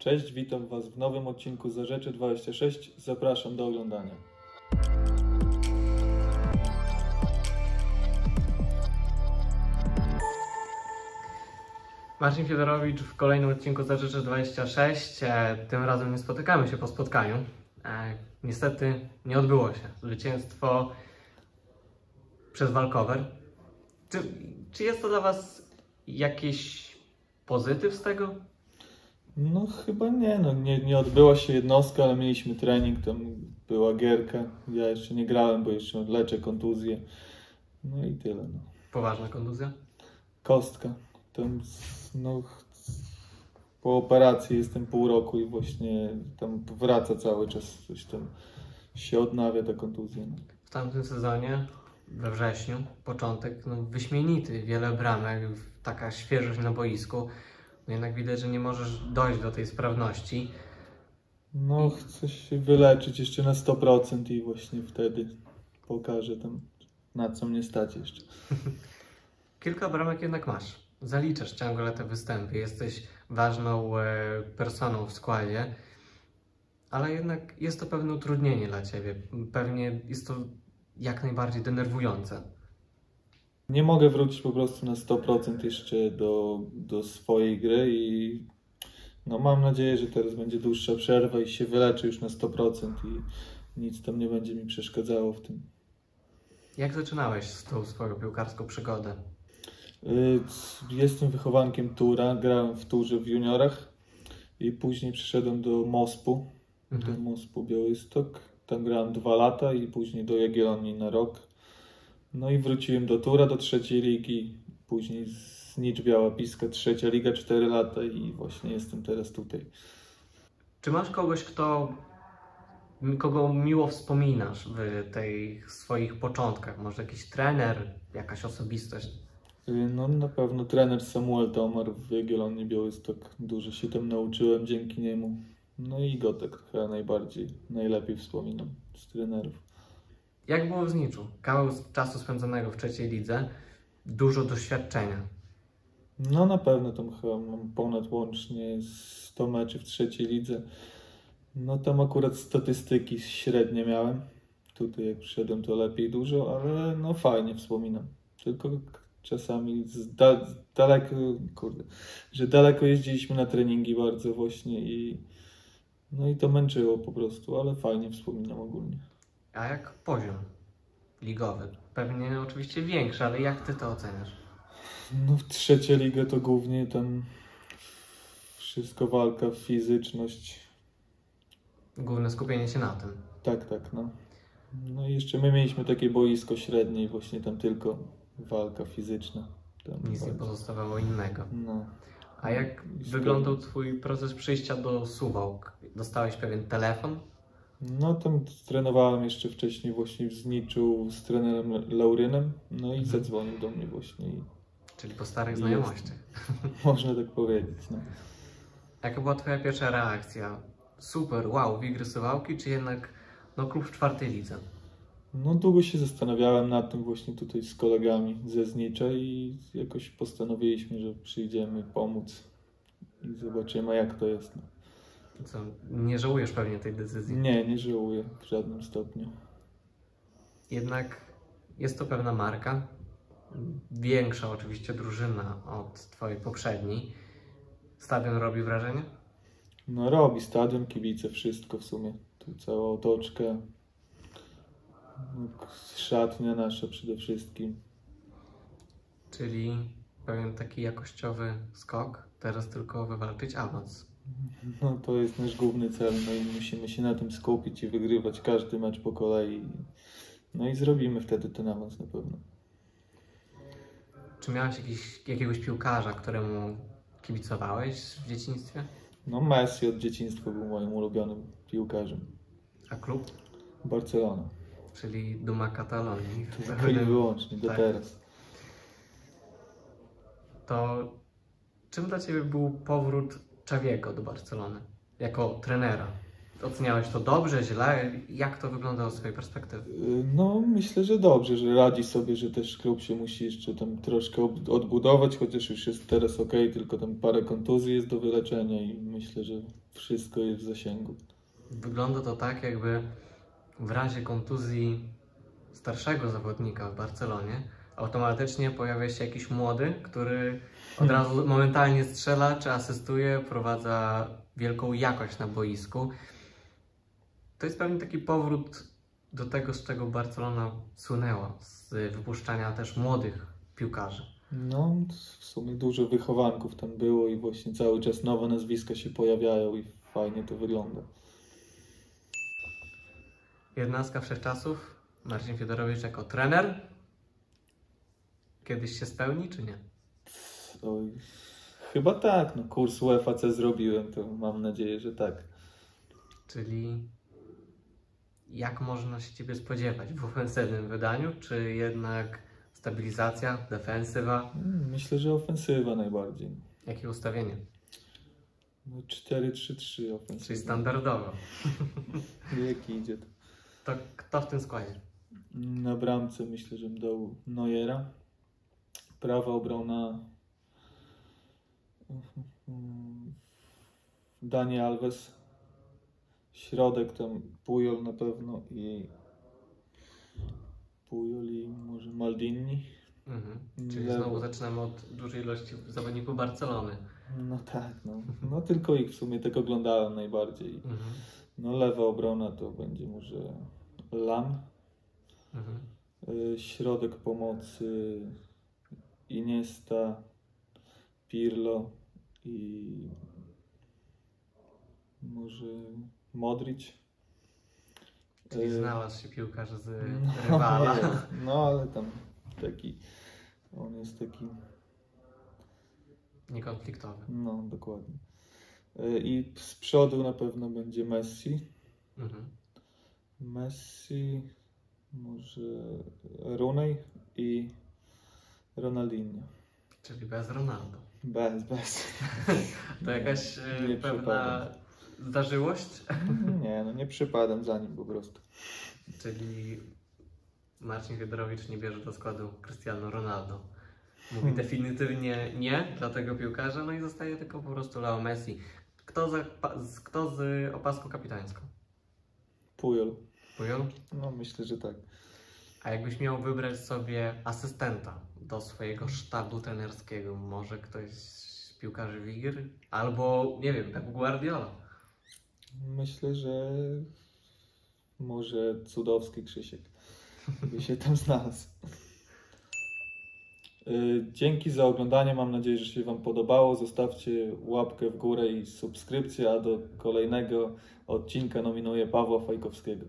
Cześć, witam Was w nowym odcinku Za Rzeczy 26. Zapraszam do oglądania. Marcin Fiedorowicz w kolejnym odcinku Za Rzeczy 26. E, Tym razem nie spotykamy się po spotkaniu. E, Niestety nie odbyło się. Zwycięstwo przez walkover. Czy, czy jest to dla Was jakiś pozytyw z tego? No chyba nie, no nie, nie odbyła się jednostka, ale mieliśmy trening, tam była gierka. Ja jeszcze nie grałem, bo jeszcze leczę kontuzję. No i tyle. No. Poważna kontuzja? Kostka. Tam, no, po operacji jestem pół roku i właśnie tam wraca cały czas. Coś tam się odnawia ta kontuzja. No. W tamtym sezonie, we wrześniu, początek no, wyśmienity, wiele bramek, taka świeżość na boisku. No jednak widać, że nie możesz dojść do tej sprawności. No, chcę się wyleczyć jeszcze na 100% i właśnie wtedy pokażę tam, na co mnie stać jeszcze. Kilka bramek jednak masz. Zaliczasz ciągle te występy. Jesteś ważną e, personą w składzie, ale jednak jest to pewne utrudnienie dla ciebie. Pewnie jest to jak najbardziej denerwujące. Nie mogę wrócić po prostu na 100% jeszcze do, do swojej gry i no mam nadzieję, że teraz będzie dłuższa przerwa i się wyleczę już na 100% i nic tam nie będzie mi przeszkadzało w tym. Jak zaczynałeś z tą swoją piłkarską przygodę? Y, Jestem wychowankiem Tura, grałem w Turze w juniorach i później przyszedłem do Mospu, do Mhm. Mospu Białystok. Tam grałem dwa lata i później do Jagiellonii na rok. No i wróciłem do Tura, do trzeciej ligi. Później z Nicz Biała Piska, trzecia liga, cztery lata i właśnie jestem teraz tutaj. Czy masz kogoś, kto, kogo miło wspominasz w tych swoich początkach? Może jakiś trener, jakaś osobistość? Y, No na pewno trener Samuel Tomar w Jagiellonii Białystok. Dużo się tam nauczyłem dzięki niemu. No i Gotek chyba najbardziej, najlepiej wspominam z trenerów. Jak było w Zniczu? Kawał czasu spędzonego w trzeciej lidze, dużo doświadczenia. No na pewno tam chyba mam ponad łącznie 100 meczy w trzeciej lidze. No tam akurat statystyki średnie miałem. Tutaj jak przyszedłem to lepiej dużo, ale no fajnie wspominam. Tylko czasami z da, daleko, kurde, że daleko jeździliśmy na treningi bardzo właśnie i no i to męczyło po prostu, ale fajnie wspominam ogólnie. A jak poziom ligowy? Pewnie oczywiście większy, ale jak ty to oceniasz? No w trzecia liga to głównie tam wszystko walka, fizyczność, Główne skupienie się na tym. Tak, tak, no. No i jeszcze my mieliśmy takie boisko średnie i właśnie tam tylko walka fizyczna. Tam Nic nie pozostawało innego. No. A jak wyglądał twój proces przyjścia do Suwałk? Dostałeś pewien telefon? No tam trenowałem jeszcze wcześniej właśnie w Zniczu z trenerem Laurynem, no i Mhm. zadzwonił do mnie właśnie Czyli po starych znajomościach. można tak powiedzieć, no. Jaka była twoja pierwsza reakcja? Super, wow, Wigry Suwałki, czy jednak no, klub w czwartej lidze? No długo się zastanawiałem nad tym właśnie tutaj z kolegami ze Znicza i jakoś postanowiliśmy, że przyjdziemy pomóc i zobaczymy jak to jest. No. Co, nie żałujesz pewnie tej decyzji? Nie, nie żałuję w żadnym stopniu. Jednak jest to pewna marka, większa oczywiście drużyna od twojej poprzedniej. Stadion robi wrażenie? No robi stadion, kibice, wszystko w sumie. Tu cała otoczka, no, k- szatnia nasza przede wszystkim. Czyli pewien taki jakościowy skok, teraz tylko wywalczyć awans. No to jest nasz główny cel, no i musimy się na tym skupić i wygrywać każdy mecz po kolei. No i zrobimy wtedy ten awans na pewno. Czy miałeś jakiś, jakiegoś piłkarza, któremu kibicowałeś w dzieciństwie? No Messi od dzieciństwa był moim ulubionym piłkarzem. A klub? Barcelona. Czyli Duma Katalonii. Tylko i wyłącznie, do Tak. teraz. To czym dla Ciebie był powrót Czawiego do Barcelony jako trenera? oceniałeś to dobrze, źle? Jak to wyglądało z Twojej perspektywy? Y, No, myślę, że dobrze, że radzi sobie, że też klub się musi jeszcze tam troszkę odbudować, chociaż już jest teraz ok, tylko tam parę kontuzji jest do wyleczenia i myślę, że wszystko jest w zasięgu. Wygląda to tak, jakby w razie kontuzji starszego zawodnika w Barcelonie automatycznie pojawia się jakiś młody, który od razu momentalnie strzela czy asystuje, prowadza wielką jakość na boisku. To jest pewnie taki powrót do tego, z czego Barcelona słynęła, z wypuszczania też młodych piłkarzy. No, w sumie dużo wychowanków tam było i właśnie cały czas nowe nazwiska się pojawiają i fajnie to wygląda. Jedenastka wszechczasów, Marcin Fiedorowicz jako trener. Kiedyś się spełni, czy nie? Oj, chyba tak, no kurs UEFA C zrobiłem, to mam nadzieję, że tak. Czyli jak można się Ciebie spodziewać w ofensywnym wydaniu, czy jednak stabilizacja, defensywa? Mm, Myślę, że ofensywa najbardziej. Jakie ustawienie? No 4-3-3 ofensywa. Czyli standardowo. Jak idzie to. To kto w tym składzie? Na bramce myślę, że bym dał Neuera. Prawa obrona Dani Alves. Środek tam Pujol na pewno i Pujol i może Maldini. Mhm. Czyli Lewo. znowu zaczynamy od dużej ilości zawodników Barcelony. No tak, no. No tylko ich w sumie tak oglądałem najbardziej. Mhm. No lewa obrona to będzie może Lam. Mhm. Y, Środek pomocy Iniesta, Pirlo i może Modric. Czyli Y, znalazł się piłkarz z no, rywala. jest. No ale tam taki, on jest taki, Niekonfliktowy. no dokładnie. Y, I z przodu na pewno będzie Messi. Mhm. Messi, może Rooney i Ronaldinho. Czyli bez Ronaldo. Bez, bez. To jakaś e, Nie pewna przypadam. zdarzyłość? Nie, no nie przypadam za nim po prostu. Czyli Marcin Fiedorowicz nie bierze do składu Cristiano Ronaldo. Mówi Hmm. definitywnie nie dla tego piłkarza, no i zostaje tylko po prostu Leo Messi. Kto, za, kto z opaską kapitańską? Pujol. Pujol? No myślę, że tak. A jakbyś miał wybrać sobie asystenta do swojego sztabu trenerskiego, może ktoś z piłkarzy Wigry? Albo, nie wiem, Pep Guardiola. Myślę, że może cudowski Krzysiek by się tam znalazł. Y, Dzięki za oglądanie. Mam nadzieję, że się Wam podobało. Zostawcie łapkę w górę i subskrypcję, a do kolejnego odcinka nominuję Pawła Fajkowskiego.